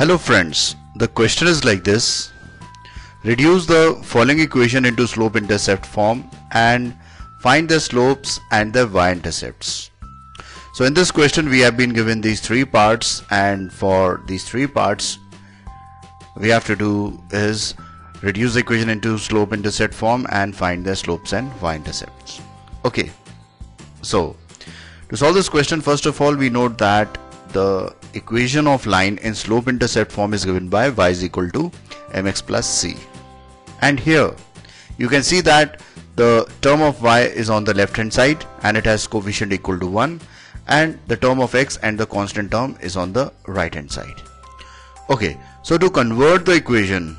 Hello friends, the question is like this. Reduce the following equation into slope-intercept form and find the slopes and the y-intercepts. So in this question we have been given these three parts and for these three parts we have to do is reduce the equation into slope-intercept form and find the slopes and y-intercepts. Okay, so to solve this question first of all we note that the equation of line in slope intercept form is given by y is equal to mx plus c. And here you can see that the term of y is on the left hand side and it has coefficient equal to 1 and the term of x and the constant term is on the right hand side. Okay so to convert the equation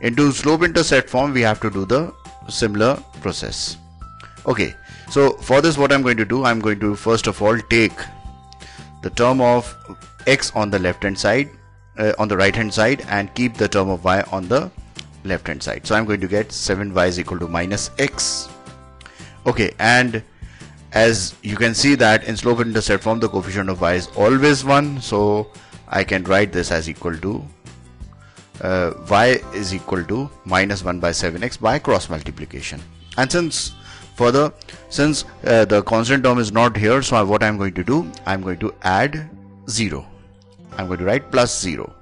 into slope intercept form we have to do the similar process. Okay so for this what I'm going to do I'm going to first of all take the term of x on the left hand side uh, on the right hand side and keep the term of y on the left hand side. So I'm going to get 7y is equal to minus x. Okay and as you can see that in slope intercept form the coefficient of y is always 1 so I can write this as equal to uh, y is equal to minus 1 by 7x by cross multiplication. And since further since uh, the constant term is not here so what I'm going to do I'm going to add 0 I'm going to write plus 0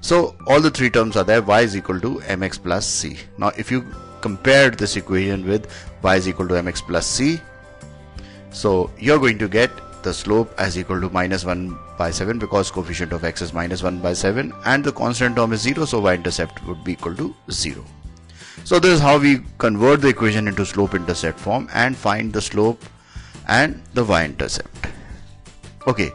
so all the three terms are there y is equal to mx plus c. Now if you compare this equation with y is equal to mx plus c so you're going to get the slope as equal to minus 1 by 7 because coefficient of x is minus 1 by 7 and the constant term is 0 so y-intercept would be equal to 0 so this is how we convert the equation into slope-intercept form and find the slope and the y-intercept. Okay,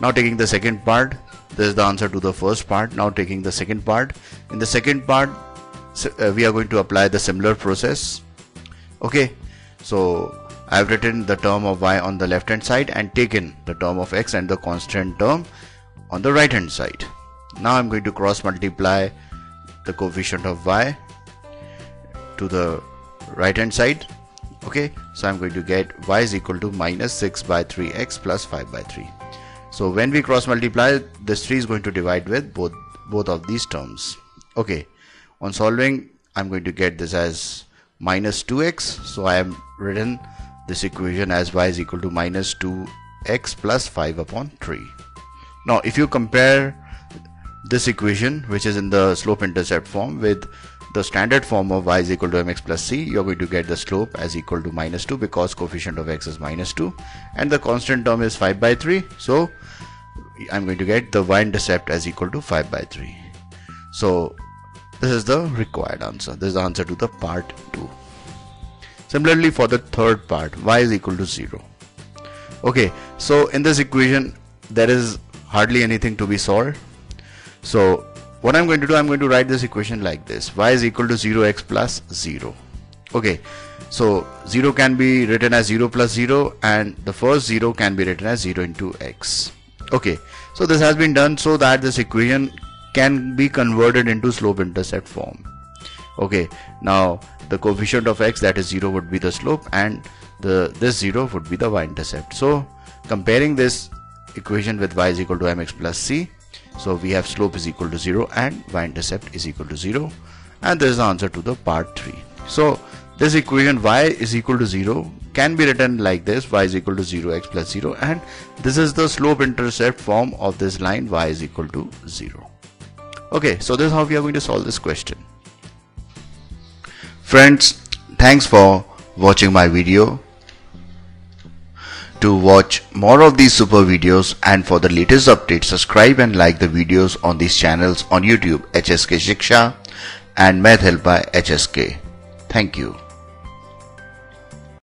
now taking the second part, this is the answer to the first part. Now taking the second part. In the second part, uh, we are going to apply the similar process. Okay, so I have written the term of y on the left hand side and taken the term of x and the constant term on the right hand side. Now I'm going to cross multiply the coefficient of y to the right hand side. Okay so I'm going to get y is equal to minus 6 by 3x plus 5 by 3 so when we cross multiply this 3 is going to divide with both both of these terms. Okay on solving I'm going to get this as minus 2x so I have written this equation as y is equal to minus 2x plus 5 upon 3 now if you compare this equation which is in the slope intercept form with the standard form of y is equal to mx plus c you're going to get the slope as equal to minus 2 because coefficient of x is minus 2 and the constant term is 5 by 3 so I'm going to get the y-intercept as equal to 5 by 3 so this is the required answer. This is the answer to the part 2 similarly for the third part y is equal to 0 okay so in this equation there is hardly anything to be solved. So what I'm going to do I'm going to write this equation like this. Y is equal to 0x plus 0 okay. So 0 can be written as 0 plus 0 and the first 0 can be written as 0 into x. Okay. So this has been done so that this equation can be converted into slope intercept form. Okay. Now the coefficient of x that is 0 would be the slope and the this 0 would be the y-intercept so comparing this equation with y is equal to mx plus c so we have slope is equal to 0 and y-intercept is equal to 0 and this is the answer to the part 3. So this equation y is equal to 0 can be written like this y is equal to 0x plus 0 and this is the slope intercept form of this line y is equal to 0. Okay, so this is how we are going to solve this question. Friends, thanks for watching my video. To watch more of these super videos and for the latest updates, subscribe and like the videos on these channels on YouTube HSK Shiksha and Math Help by HSK. Thank you.